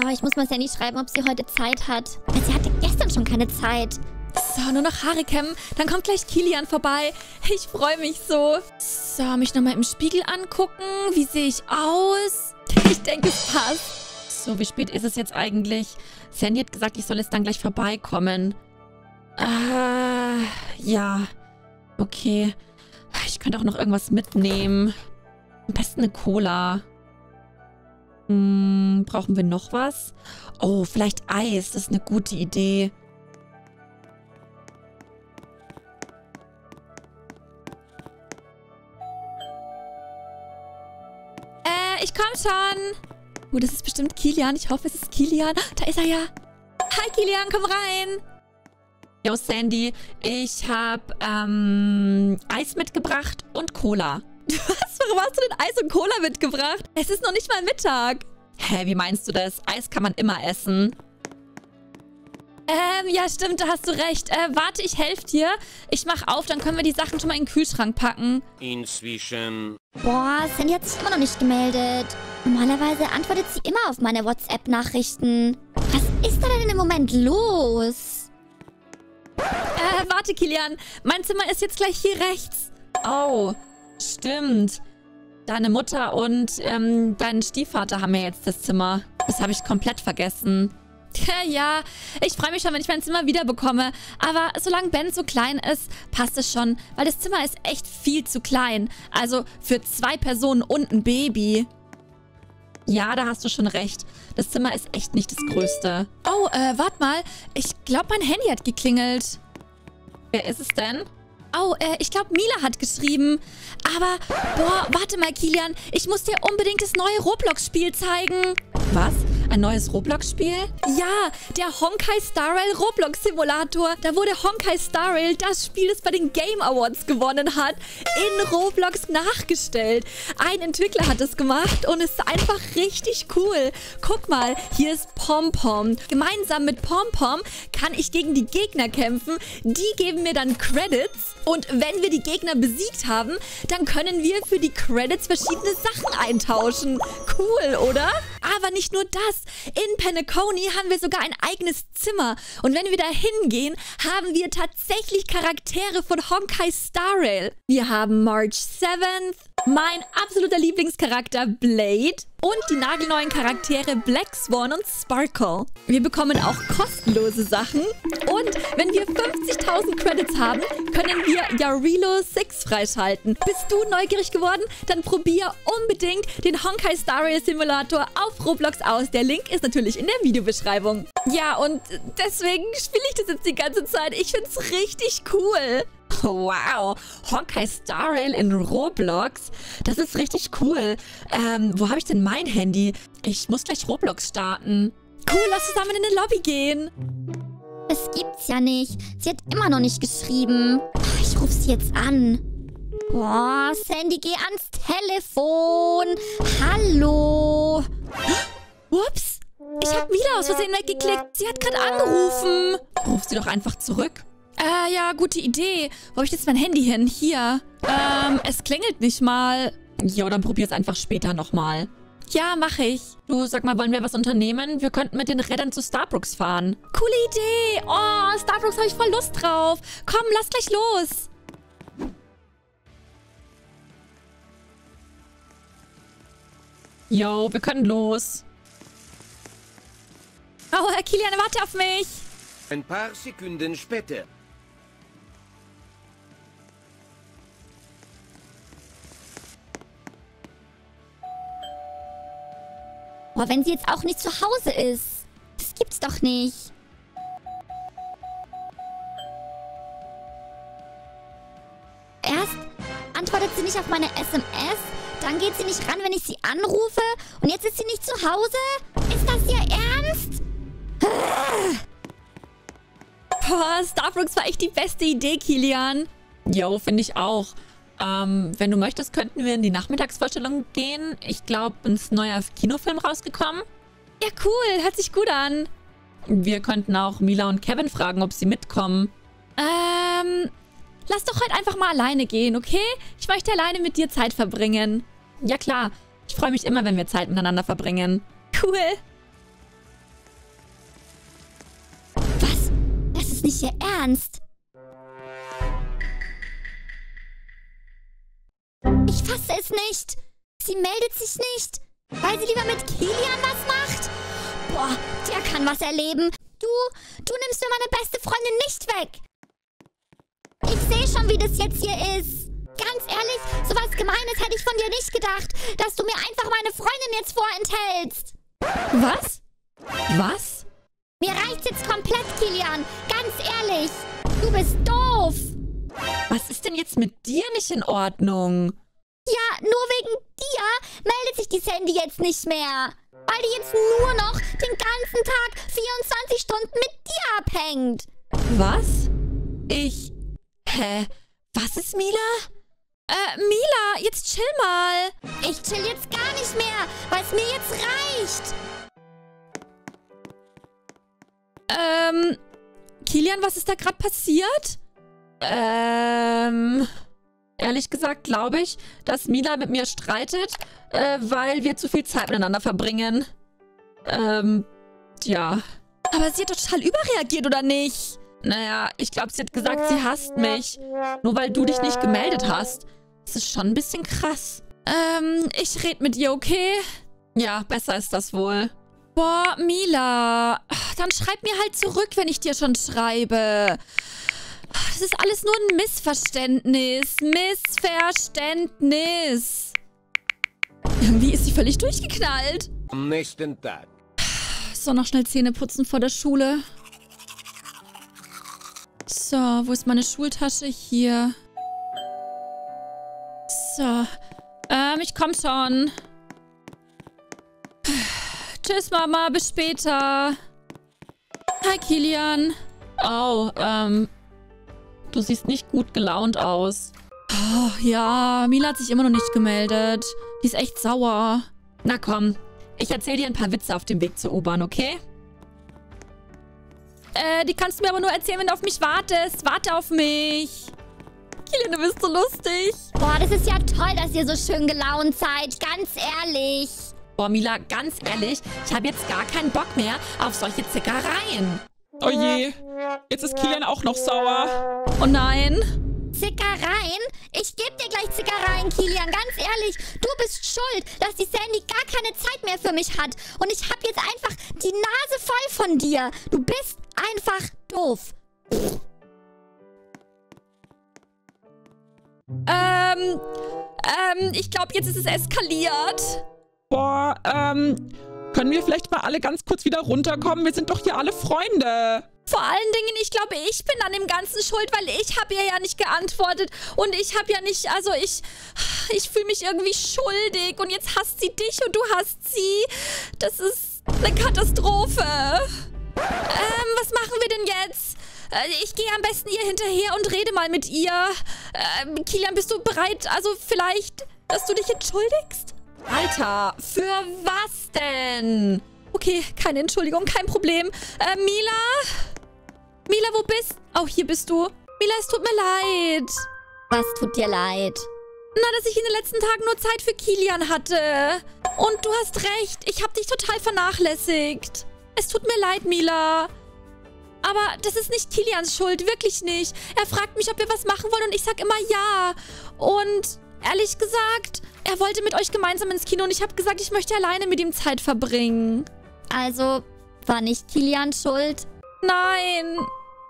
So, ich muss mal Sandy schreiben, ob sie heute Zeit hat. Weil sie hatte gestern schon keine Zeit. So, nur noch Haare kämmen. Dann kommt gleich Kilian vorbei. Ich freue mich so. So, mich nochmal im Spiegel angucken. Wie sehe ich aus? Ich denke, es passt. So, wie spät ist es jetzt eigentlich? Sandy hat gesagt, ich soll jetzt dann gleich vorbeikommen. Äh, ja. Okay. Ich könnte auch noch irgendwas mitnehmen. Am besten eine Cola. Hm, brauchen wir noch was? Oh, vielleicht Eis. Das ist eine gute Idee. Äh, ich komme schon. Oh, das ist bestimmt Kilian. Ich hoffe, es ist Kilian. Da ist er ja. Hi, Kilian, komm rein. Yo, Sandy, ich habe ähm, Eis mitgebracht und Cola. Warum hast du denn Eis und Cola mitgebracht? Es ist noch nicht mal Mittag. Hä, wie meinst du das? Eis kann man immer essen. Ähm, ja, stimmt, da hast du recht. Äh, warte, ich helfe dir. Ich mach auf, dann können wir die Sachen schon mal in den Kühlschrank packen. Inzwischen. Boah, Sandy hat sich immer noch nicht gemeldet. Normalerweise antwortet sie immer auf meine WhatsApp-Nachrichten. Was ist da denn im Moment los? Äh, warte, Kilian. Mein Zimmer ist jetzt gleich hier rechts. Oh, stimmt. Deine Mutter und ähm, dein Stiefvater haben ja jetzt das Zimmer. Das habe ich komplett vergessen. Ja, ich freue mich schon, wenn ich mein Zimmer wiederbekomme. Aber solange Ben so klein ist, passt es schon. Weil das Zimmer ist echt viel zu klein. Also für zwei Personen und ein Baby. Ja, da hast du schon recht. Das Zimmer ist echt nicht das Größte. Oh, äh, warte mal. Ich glaube, mein Handy hat geklingelt. Wer ist es denn? Oh, äh, ich glaube, Mila hat geschrieben. Aber, boah, warte mal, Kilian. Ich muss dir unbedingt das neue Roblox-Spiel zeigen. Was? Ein neues Roblox-Spiel? Ja, der Honkai Star Rail Roblox-Simulator. Da wurde Honkai Star Rail, das Spiel, das bei den Game Awards gewonnen hat, in Roblox nachgestellt. Ein Entwickler hat es gemacht und es ist einfach richtig cool. Guck mal, hier ist Pom Pom. Gemeinsam mit Pom Pom kann ich gegen die Gegner kämpfen. Die geben mir dann Credits. Und wenn wir die Gegner besiegt haben, dann können wir für die Credits verschiedene Sachen eintauschen. Cool, oder? Aber nicht nur das. In Penacony haben wir sogar ein eigenes Zimmer. Und wenn wir da hingehen, haben wir tatsächlich Charaktere von Honkai Star Rail. Wir haben March 7th, mein absoluter Lieblingscharakter Blade und die nagelneuen Charaktere Black Swan und Sparkle. Wir bekommen auch kostenlose Sachen und wenn wir 50.000 Credits haben, können wir Yarilo 6 freischalten. Bist du neugierig geworden? Dann probier unbedingt den Honkai Star Rail Simulator auf Roblox aus. Der Link ist natürlich in der Videobeschreibung. Ja, und deswegen spiele ich das jetzt die ganze Zeit. Ich finde es richtig cool. Wow, Honkai Star Rail in Roblox. Das ist richtig cool. Ähm, wo habe ich denn mein Handy? Ich muss gleich Roblox starten. Cool, lass zusammen in eine Lobby gehen. Das gibt's ja nicht. Sie hat immer noch nicht geschrieben. Ich rufe sie jetzt an. Boah, Sandy, geh ans Telefon. Hallo. Ups. Ich habe Mila aus Versehen weggeklickt. Sie hat gerade angerufen. Ruf sie doch einfach zurück. Äh, ja, gute Idee. Wo habe ich jetzt mein Handy hin? Hier. Ähm, es klingelt nicht mal. Ja, dann probier es einfach später nochmal. Ja, mache ich. Du, sag mal, wollen wir was unternehmen? Wir könnten mit den Rädern zu Starbucks fahren. Coole Idee. Oh, Starbucks habe ich voll Lust drauf. Komm, lass gleich los. Jo, wir können los. Oh, Herr Kilian, warte auf mich. Ein paar Sekunden später. Boah, wenn sie jetzt auch nicht zu Hause ist. Das gibt's doch nicht. Erst antwortet sie nicht auf meine SMS, dann geht sie nicht ran, wenn ich sie anrufe und jetzt ist sie nicht zu Hause? Ist das ihr Ernst? Boah, Starbucks war echt die beste Idee, Kilian. Jo, finde ich auch. Ähm, wenn du möchtest, könnten wir in die Nachmittagsvorstellung gehen. Ich glaube, ist ein neuer Kinofilm rausgekommen. Ja, cool. Hört sich gut an. Wir könnten auch Mila und Kevin fragen, ob sie mitkommen. Ähm, lass doch heute einfach mal alleine gehen, okay? Ich möchte alleine mit dir Zeit verbringen. Ja, klar. Ich freue mich immer, wenn wir Zeit miteinander verbringen. Cool. Was? Das ist nicht Ihr Ernst. Nicht. Sie meldet sich nicht, weil sie lieber mit Kilian was macht. Boah, der kann was erleben. Du, du nimmst mir meine beste Freundin nicht weg. Ich sehe schon, wie das jetzt hier ist. Ganz ehrlich, sowas Gemeines hätte ich von dir nicht gedacht, dass du mir einfach meine Freundin jetzt vorenthältst. Was? Was? Mir reicht's jetzt komplett, Kilian. Ganz ehrlich. Du bist doof. Was ist denn jetzt mit dir nicht in Ordnung? Ja, nur wegen dir meldet sich die Sandy jetzt nicht mehr. Weil die jetzt nur noch den ganzen Tag 24 Stunden mit dir abhängt. Was? Ich. Hä? Was ist Mila? Äh, Mila, jetzt chill mal. Ich chill jetzt gar nicht mehr, weil es mir jetzt reicht. Ähm, Kilian, was ist da gerade passiert? Ähm, ehrlich gesagt glaube ich, dass Mila mit mir streitet, äh, weil wir zu viel Zeit miteinander verbringen. Ähm, ja. Aber sie hat total überreagiert, oder nicht? Naja, ich glaube, sie hat gesagt, sie hasst mich. Nur weil du dich nicht gemeldet hast. Das ist schon ein bisschen krass. Ähm, ich red mit ihr, okay? Ja, besser ist das wohl. Boah, Mila. Dann schreib mir halt zurück, wenn ich dir schon schreibe. Das ist alles nur ein Missverständnis. Missverständnis. Irgendwie ist sie völlig durchgeknallt. Am nächsten Tag. So, noch schnell Zähne putzen vor der Schule. So, wo ist meine Schultasche? Hier. So. Ähm, ich komm schon. Tschüss, Mama. Bis später. Hi, Kilian. Oh, ähm. Du siehst nicht gut gelaunt aus. Oh, ja. Mila hat sich immer noch nicht gemeldet. Die ist echt sauer. Na komm. Ich erzähl dir ein paar Witze auf dem Weg zur U-Bahn, okay? Äh, die kannst du mir aber nur erzählen, wenn du auf mich wartest. Warte auf mich. Kilian, du bist so lustig. Boah, das ist ja toll, dass ihr so schön gelaunt seid. Ganz ehrlich. Boah, Mila, ganz ehrlich, ich habe jetzt gar keinen Bock mehr auf solche Zickereien. Oh je, jetzt ist Kilian auch noch sauer. Oh nein. Zickereien? Ich geb dir gleich Zickereien, Kilian. Ganz ehrlich, du bist schuld, dass die Sandy gar keine Zeit mehr für mich hat. Und ich hab jetzt einfach die Nase voll von dir. Du bist einfach doof. Ähm, ähm, ich glaube, jetzt ist es eskaliert. Boah, ähm, können wir vielleicht mal alle ganz kurz wieder runterkommen? Wir sind doch hier alle Freunde. Vor allen Dingen, ich glaube, ich bin an dem Ganzen schuld, weil ich habe ihr ja nicht geantwortet und ich habe ja nicht, also ich, ich fühle mich irgendwie schuldig und jetzt hasst sie dich und du hasst sie. Das ist eine Katastrophe. Ähm, was machen wir denn jetzt? Äh, Ich gehe am besten ihr hinterher und rede mal mit ihr. Ähm, Kilian, bist du bereit? Also vielleicht, dass du dich entschuldigst? Alter, für was denn? Okay, keine Entschuldigung, kein Problem. Äh, Mila? Mila, wo bist... Oh, hier bist du. Mila, es tut mir leid. Was tut dir leid? Na, dass ich in den letzten Tagen nur Zeit für Kilian hatte. Und du hast recht, ich habe dich total vernachlässigt. Es tut mir leid, Mila. Aber das ist nicht Kilians Schuld, wirklich nicht. Er fragt mich, ob wir was machen wollen und ich sag immer ja. Und ehrlich gesagt, er wollte mit euch gemeinsam ins Kino und ich habe gesagt, ich möchte alleine mit ihm Zeit verbringen. Also, war nicht Kilian schuld? Nein,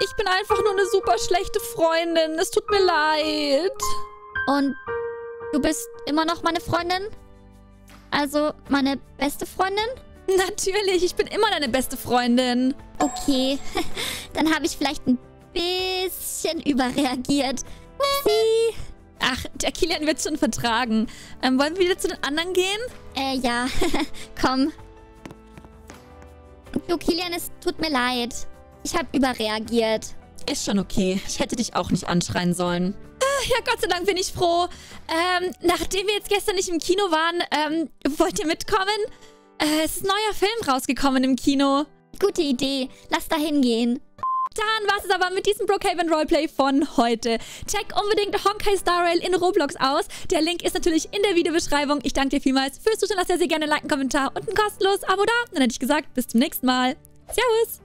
ich bin einfach nur eine super schlechte Freundin. Es tut mir leid. Und du bist immer noch meine Freundin? Also, meine beste Freundin? Natürlich, ich bin immer deine beste Freundin. Okay, dann habe ich vielleicht ein bisschen überreagiert. Upsi. Ach, der Kilian wird schon vertragen. Ähm, wollen wir wieder zu den anderen gehen? Äh, ja. Komm. Du, Kilian, es tut mir leid. Ich habe überreagiert. Ist schon okay. Ich hätte dich auch nicht anschreien sollen. Ah, Ja, Gott sei Dank bin ich froh. Ähm, nachdem wir jetzt gestern nicht im Kino waren, ähm, wollt ihr mitkommen? Äh, es ist ein neuer Film rausgekommen im Kino. Gute Idee. Lass da hingehen. Dann war es aber mit diesem Brookhaven Roleplay von heute. Check unbedingt Honkai Star Rail in Roblox aus. Der Link ist natürlich in der Videobeschreibung. Ich danke dir vielmals fürs Zuschauen. Lass dir sehr gerne einen Like, einen Kommentar und ein kostenloses Abo da. Dann hätte ich gesagt, bis zum nächsten Mal. Servus!